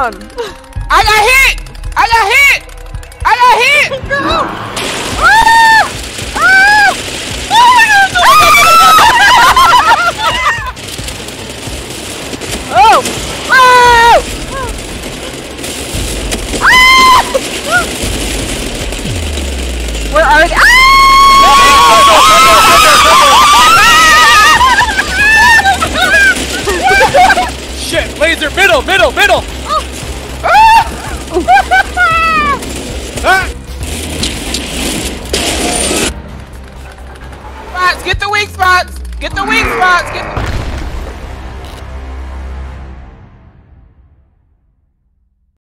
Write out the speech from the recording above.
down! I got hit! I got hit! I got hit! No! Ah! Ah! Oh my god! oh! Oh! Ah! Where are they? Ah! Shit, laser, middle, middle, middle! Spots, get the weak spots! Get the weak spots! Get